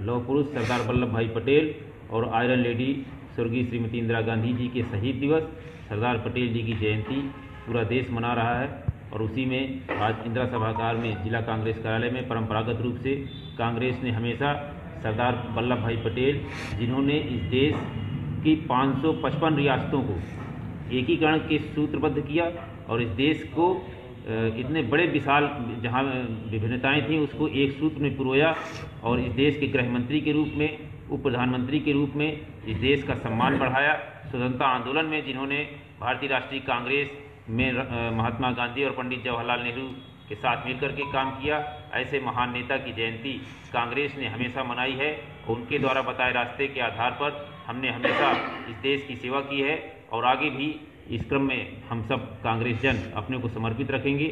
लौह पुरुष सरदार वल्लभ भाई पटेल और आयरन लेडी स्वर्गीय श्रीमती इंदिरा गांधी जी के शहीद दिवस, सरदार पटेल जी की जयंती पूरा देश मना रहा है और उसी में आज इंदिरा सभागार में जिला कांग्रेस कार्यालय में परंपरागत रूप से कांग्रेस ने हमेशा सरदार वल्लभ भाई पटेल जिन्होंने इस देश की 555 रियासतों को एकीकरण के सूत्रबद्ध किया और इस देश को इतने बड़े विशाल जहाँ विभिन्नताएँ थीं, उसको एक सूत्र में पुरोया और इस देश के गृह मंत्री के रूप में उप प्रधानमंत्री के रूप में इस देश का सम्मान बढ़ाया। स्वतंत्रता आंदोलन में जिन्होंने भारतीय राष्ट्रीय कांग्रेस में महात्मा गांधी और पंडित जवाहरलाल नेहरू के साथ मिलकर के काम किया, ऐसे महान नेता की जयंती कांग्रेस ने हमेशा मनाई है। और उनके द्वारा बताए रास्ते के आधार पर हमने हमेशा इस देश की सेवा की है और आगे भी इस क्रम में हम सब कांग्रेस जन अपने को समर्पित रखेंगे।